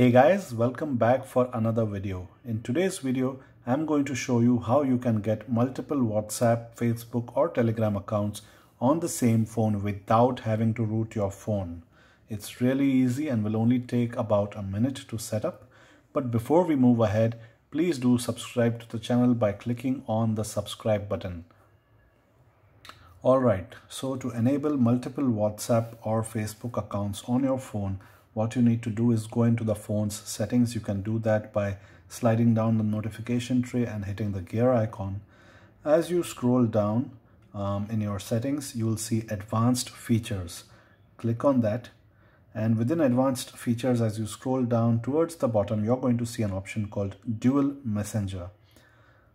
Hey guys, welcome back for another video. In today's video, I'm going to show you how you can get multiple WhatsApp, Facebook or Telegram accounts on the same phone without having to root your phone. It's really easy and will only take about a minute to set up. But before we move ahead, please do subscribe to the channel by clicking on the subscribe button. Alright, so to enable multiple WhatsApp or Facebook accounts on your phone, what you need to do is go into the phone's settings. You can do that by sliding down the notification tray and hitting the gear icon. As you scroll down um, in your settings, you will see advanced features. Click on that and within advanced features as you scroll down towards the bottom you're going to see an option called dual messenger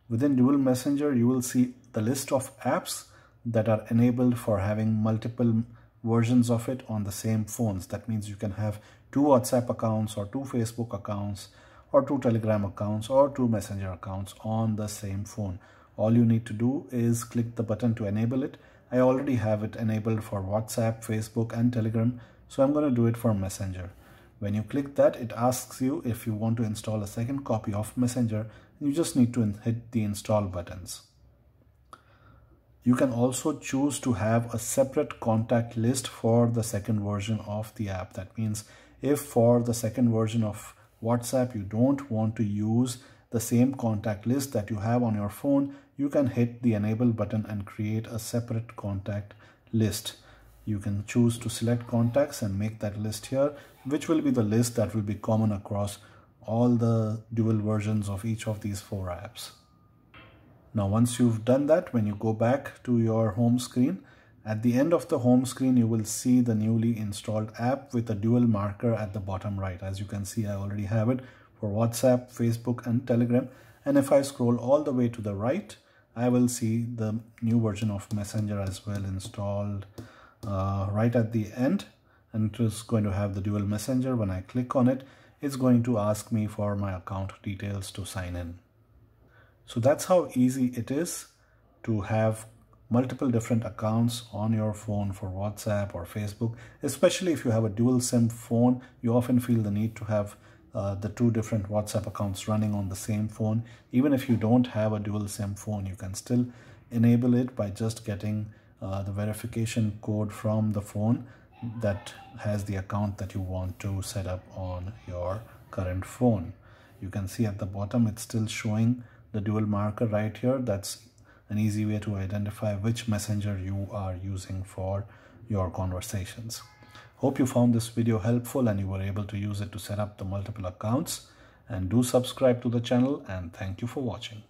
within dual messenger you will see the list of apps that are enabled for having multiple versions of it on the same phones. That means you can have two WhatsApp accounts or two Facebook accounts or two Telegram accounts or two Messenger accounts on the same phone. All you need to do is click the button to enable it. I already have it enabled for WhatsApp, Facebook and Telegram. So I'm going to do it for Messenger. When you click that, it asks you if you want to install a second copy of Messenger. You just need to hit the install buttons. You can also choose to have a separate contact list for the second version of the app. That means if for the second version of WhatsApp you don't want to use the same contact list that you have on your phone, you can hit the enable button and create a separate contact list. You can choose to select contacts and make that list here, which will be the list that will be common across all the dual versions of each of these four apps. Now once you've done that, when you go back to your home screen, at the end of the home screen, you will see the newly installed app with a dual marker at the bottom right. As you can see, I already have it for WhatsApp, Facebook and Telegram. And if I scroll all the way to the right, I will see the new version of Messenger as well installed uh, right at the end. And it is going to have the dual messenger. When I click on it, it's going to ask me for my account details to sign in. So that's how easy it is to have multiple different accounts on your phone for WhatsApp or Facebook, especially if you have a dual SIM phone, you often feel the need to have uh, the two different WhatsApp accounts running on the same phone. Even if you don't have a dual SIM phone, you can still enable it by just getting uh, the verification code from the phone that has the account that you want to set up on your current phone. You can see at the bottom it's still showing the dual marker right here. That's an easy way to identify which messenger you are using for your conversations. Hope you found this video helpful and you were able to use it to set up the multiple accounts. And do subscribe to the channel and thank you for watching